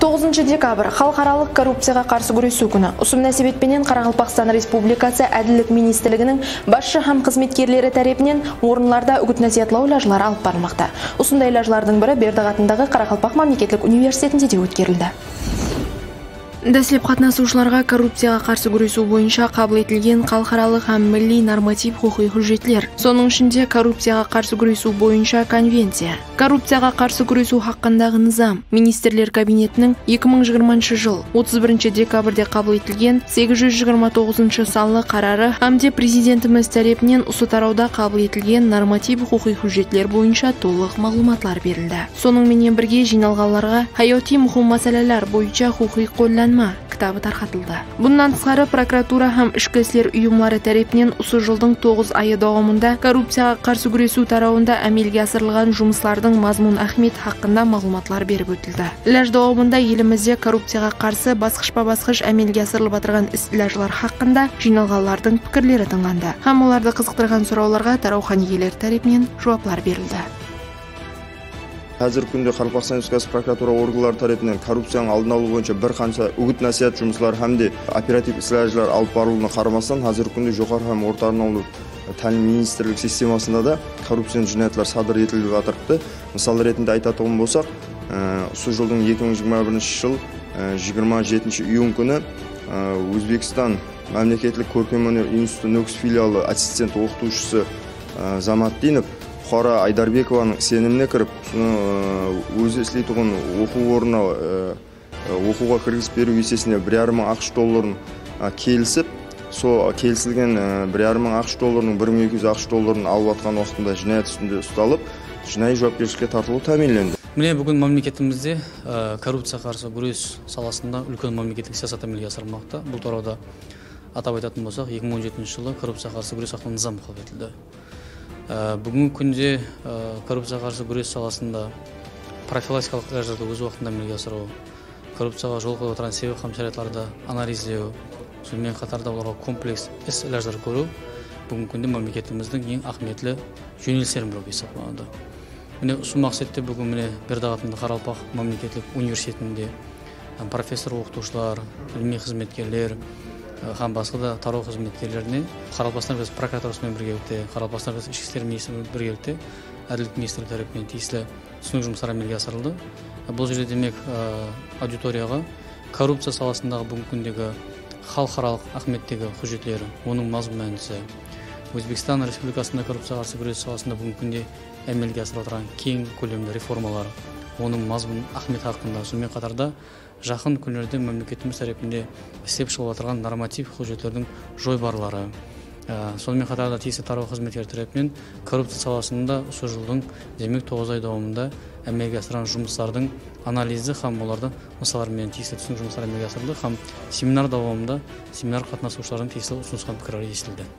9 декабрь халықаралық коррупцияға қарсы күресу күні ұсым нәсібетпенен Қарақалпақстан Республикасы әділдік министрлігінің басшы һәм қызметкерлері тарапынан орынларда үгіт насихатлау лажылары алып барылмақта. Осындай лажылардың бірі Бердіқ атындағы Қарақалпақ мемлекеттік университетінде де өткерілді дәслеп қатынасушыларға коррупцияға қарсы күресу бойынша қабыл етілген халықаралық һәм милли норматив құқи хүжетлер соның ішінде коррупцияға қарсы күресу бойынша конвенция. Коррупцияға қарсы күресу хақындағы низам. Министрлер кабинетінің 2020 жыл 31 декабрде қабыл етілген 829 санлы қарары һәмде президентіміз тарапынан осы тарауда қабыл етілген норматив құқи хүжетлер бойынша толық мағлұматлар берілді. Соның менен бірге мәселелер бойынша құқи қоллан Ма кітабы тарқатылды бұндан тысқары прокуратура һәм ішкі істер ұйымлары тарапынан осы жылдың 9 айы дауамында коррупцияға қарсы күресу тарауында әмелге асырылған жұмыслардың мазмұн ахмет хақында мағлұматлар беріп өтілді. Ләж дауамында елімізде коррупцияға қарсы басқышпа басқыш әмелге асырылып отырған іс ләжлар хақында жиналғанлардың пікірлері тыңланды. Һәм оларды қызықтырған сұрауларға тараухан иелері тарапынан жауаплар берілді. Қазіргі күнде қарақалпақстан республикасы прокуратура органдары тарапынан коррупцияның алдын алу бойынша бір қанша үгіт насихат жұмыстары һәмде оператив іс әрекеттер алып барылуына қарамастан қазіргі күнде жоғары һәм орта арнаулы тәлім министрлік системасында да коррупциялық жинаятlar садыр етіліп жатырды мысал ретінде айтатын болсақ осы жылдың 2021 жыл 27 июнь күні өзбекстан мемлекеттік көркемөнер институты нөкіс филиалы ассистент оқытушысы заматдинов бұқара айдарбекованың сеніміне кіріп өзі істейтұғын оқу орнына оқуға кіргізіп беру есесіне бір жарым мың ақш долларын келісіп сол келісілген бір жарым мың ақш долларының бір мың екі ақш долларын алып жатқан уақытында жинаят үстінде ұсталып жинайы жауапкершілікке тартылу тәмінленді міне бүгін мемлекетімізде коррупцияға қарсы күрес саласында үлкен мемлекеттік саясат әмелге асырылмақта. Бұл тарауда атап айтатын болсақ 2017 жылы коррупцияға қарсы күрес атты низам қабыл етілді бүгінгі күнде коррупцияға қарсы күрес саласында профилактикалық іс өз уақытында әмелге асыру коррупцияға жол қойып отырған себеп һәм шарттарды анализдеу сонымен қатар да оларға комплекс іс ілаждар көру бүгінгі күнде мемлекетіміздің ең ахметлі жөнелістерінің бірі болып есептелінеді міне осы мақсатта бүгін міне бердіғ атындағы қарақалпақ мемлекеттік университетінде профессор оқытушылар ilmiy қызметкерлер һәм басқа да тарау қызметкерлеріне қарақалпақстан республикасы прокуратурасымен біргелікте қарақалпақстан республикасы ішкі істер министрлігімен біргелікте әділет министрлігі тарапынан тиісілі түсінік жұмыстары әмелге асырылды. Бұл жерде демек аудиторияға коррупция саласындағы бүгінгі күндегі халықаралық ахметтегі құжеттері оның мазмұн мәнісі өзбекстан республикасында коррупцияға қарсы күрес саласында бүгінгі күнде әмелге асырып отырған кең көлемді реформалар оның мазмұн ахмет хақында сонымен қатар да жақын күндерде мемлекетіміз тарапында істеп шығып отырған норматив құжеттердің жойбарлары сонымен қатар да тиісті тарау қызметтері тарапынан коррупция саласында осы жылдың демек тоғыз ай дауамында әмелге асырған жұмыстардың анализі һәм оларды мысалдармен тиісті түсінік жұмыстары әмелге асырылды һәм семинар дауамында семинар қатынасушылардың тиісті ұсынысқан пікірлері естілді.